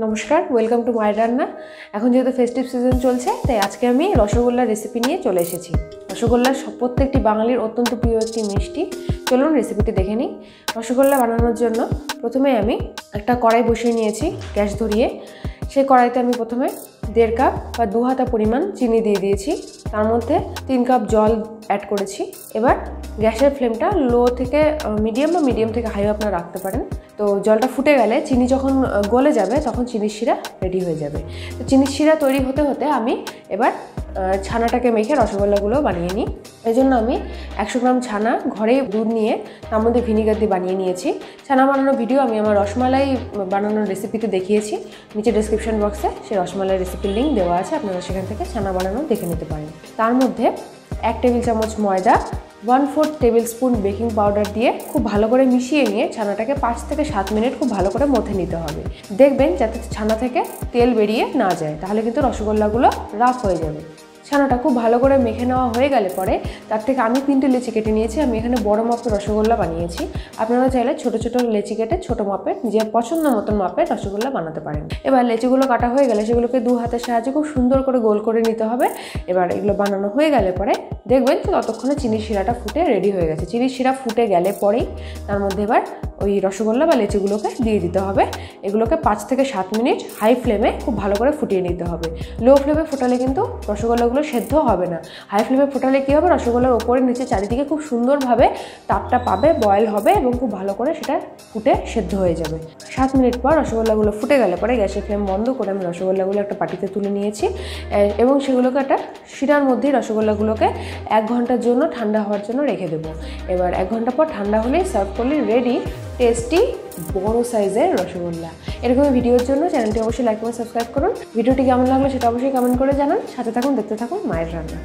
নমস্কার welcome to my রান্না এখন যেহেতু ফেস্টিভ সিজন চলছে, তাই আজকে আমি রসগোল্লার রেসিপি নিয়ে চলে এসেছি। রসগোল্লা সব- প্রত্যেকটি বাঙালির অত্যন্ত প্রিয় একটি মিষ্টি। চলুন রেসিপিটি দেখে নিই। রসগোল্লা বানানোর জন্য প্রথমে আমি একটা কড়াই বসিয়ে নিয়েছি গ্যাস ধরিয়ে। সেই কড়াইতে আমি প্রথমে দেড় কাপ বা দু হাতা পরিমাণ চিনি দিয়ে দিয়েছি। তার মধ্যে তিন কাপ জল অ্যাড করেছি। এবার গ্যাসের ফ্লেমটা লো থেকে মিডিয়াম বা মিডিয়াম থেকে হাই আপনারা রাখতে পারেন। তো জলটা ফুটে গেলে চিনি যখন গলে যাবে, তখন চিনির শিরা রেডি হয়ে যাবে। তো চিনির শিরা তৈরি হতে হতে আমি এবার ছানাটাকে মেখে রসগোল্লাগুলো বানিয়ে নিই। এই জন্য আমি একশো গ্রাম ছানা ঘরে দুধ নিয়ে, তার মধ্যে ভিনিগার দিয়ে বানিয়ে নিয়েছি। ছানা বানানোর ভিডিও আমি আমার রসমালাই বানানোর রেসিপিতে দেখিয়েছি। নিচে ডিসক্রিপশন বক্সে সেই রসমালাই রেসিপির লিঙ্ক দেওয়া আছে, আপনারা সেখান থেকে ছানা বানানো দেখে নিতে পারেন। তার মধ্যে এক টেবিল চামচ ময়দা one fourth tablespoon baking powder দিয়ে খুব ভালো করে মিশিয়ে নিয়ে ছানাটাকে পাঁচ থেকে সাত মিনিট খুব ভালো করে মথে নিতে হবে। দেখবেন যাতে ছানা থেকে তেল বেরিয়ে না যায়, তাহলে কিন্তু রসগোল্লাগুলো রাফ হয়ে যাবে। ছানাটা খুব ভালো করে মেখে নেওয়া হয়ে গেলে পরে তার থেকে আমি তিনটে লেচি কেটে নিয়েছি, আমি এখানে বড় মাপের রসগোল্লা বানিয়েছি। আপনারা চাইলে ছোট ছোট লেচি কেটে ছোট মাপের, যে পছন্দ মতন মাপের রসগোল্লা বানাতে পারেন। এবার লেচিগুলো কাটা হয়ে গেলে সেগুলোকে দু হাতের সাহায্যে খুব সুন্দর করে গোল করে নিতে হবে। এবার এগুলো বানানো হয়ে গেলে পরে দেখবেন ততক্ষণে চিনির শিরাটা ফুটে রেডি হয়ে গেছে। চিনির শিরা ফুটে গেলে পরেই তার মধ্যে এবার ওই রসগোল্লা বা লেচিগুলোকে দিয়ে দিতে হবে। এগুলোকে পাঁচ থেকে সাত মিনিট হাই ফ্লেমে খুব ভালো করে ফুটিয়ে নিতে হবে। লো ফ্লেমে ফোটালে কিন্তু রসগোল্লাগুলো সেদ্ধ হবে না। হাই ফ্লেমে ফোটালে কী হবে? রসগোল্লার ওপরে নিচে চারিদিকে খুব সুন্দরভাবে তাপটা পাবে বয়েল হবে এবং খুব ভালো করে সেটা ফুটে সেদ্ধ হয়ে যাবে। সাত মিনিট পর রসগোল্লাগুলো ফুটে গেলে পরে গ্যাসের ফ্লেম বন্ধ করে আমি রসগোল্লাগুলো একটা পাটিতে তুলে নিয়েছি। এবং সেগুলোকে একটা শিরার মধ্যেই রসগোল্লাগুলোকে এক ঘণ্টার জন্য ঠান্ডা হওয়ার জন্য রেখে দেবো। এবার এক ঘণ্টা পর ঠান্ডা হলেই সার্ভ করলে রেডি টেস্টি বড় সাইজের রসগোল্লা। এরকমই ভিডিওর জন্য চ্যানেলটি অবশ্যই লাইক করে সাবস্ক্রাইব করুন। ভিডিওটি কেমন লাগল সেটা অবশ্যই কমেন্ট করে জানান। সাথে থাকুন, দেখতে থাকুন, মায়ের রান্না।